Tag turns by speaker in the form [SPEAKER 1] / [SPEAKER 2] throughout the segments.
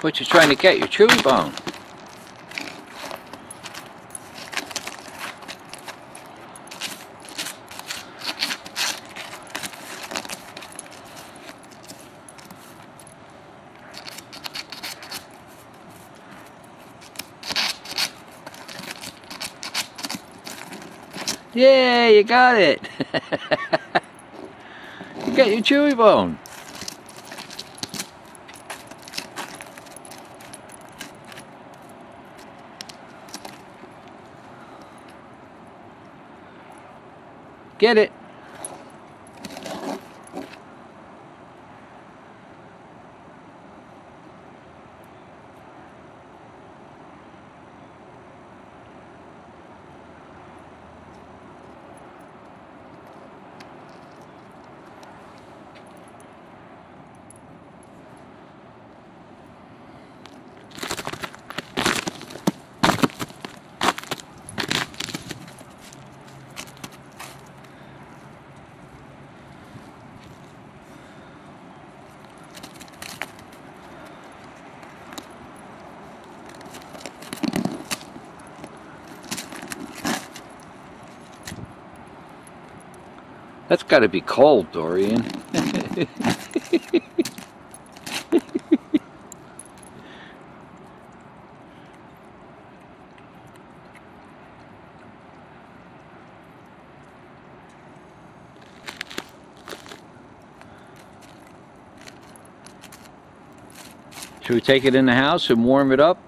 [SPEAKER 1] What you trying to get? Your chewy bone. Yeah, you got it. you got your chewy bone. Get it. That's got to be cold, Dorian. Should we take it in the house and warm it up?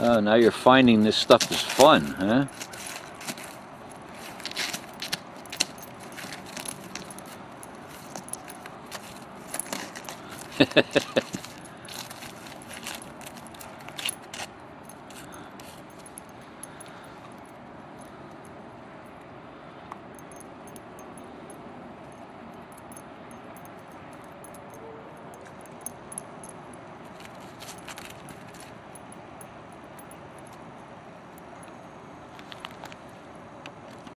[SPEAKER 1] Oh, now you're finding this stuff is fun, huh?